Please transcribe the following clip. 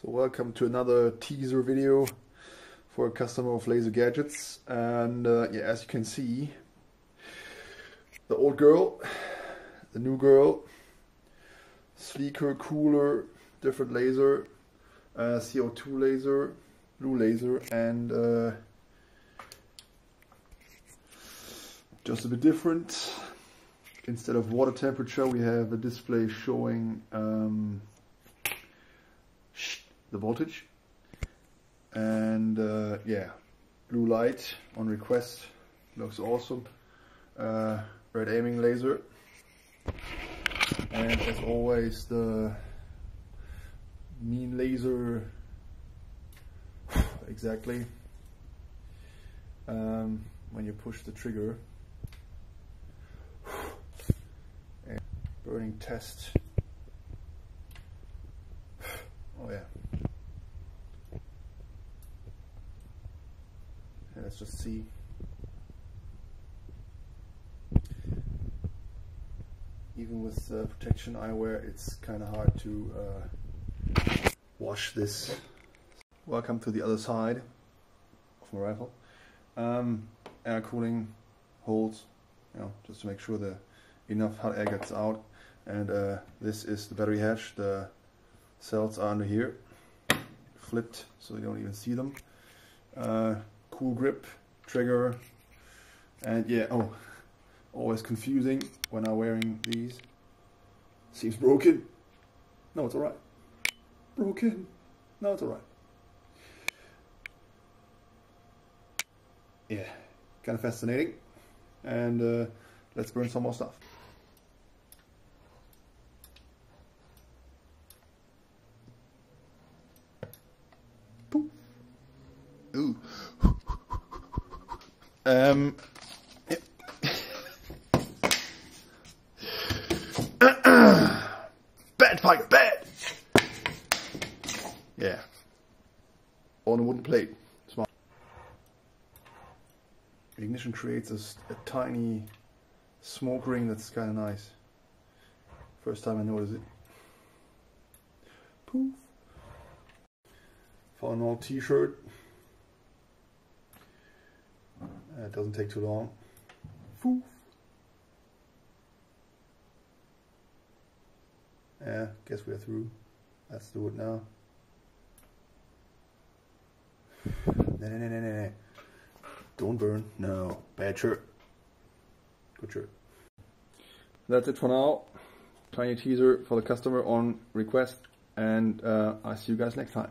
So welcome to another teaser video for a customer of Laser Gadgets and uh, yeah as you can see the old girl, the new girl, sleeker, cooler, different laser, uh, CO2 laser, blue laser and uh, just a bit different. Instead of water temperature we have a display showing um, the voltage. And uh, yeah blue light on request looks awesome. Uh, red aiming laser. And as always the mean laser. Exactly. Um, when you push the trigger. Burning test oh yeah let's just see. Even with uh, protection eyewear, it's kind of hard to uh, wash this. Welcome to the other side of my rifle. Um, air cooling holes, you know, just to make sure that enough hot air gets out. And uh, this is the battery hatch. The cells are under here, flipped, so you don't even see them. Uh, cool grip trigger. And yeah oh always confusing when I'm wearing these. Seems broken. No it's alright broken. No it's alright yeah kind of fascinating. And uh, let's burn some more stuff. Ooh. Um, yeah. bad pipe, bad. Yeah. On a wooden plate. Smart. Ignition creates a, a tiny smoke ring that's kind of nice. First time I noticed it. Poof. For an old t-shirt. It doesn't take too long. Foof. Yeah, guess we're through. Let's do it now. No, no, no, no, no. Don't burn. No. Bad shirt. Good shirt. That's it for now. Tiny teaser for the customer on request. And uh, I'll see you guys next time.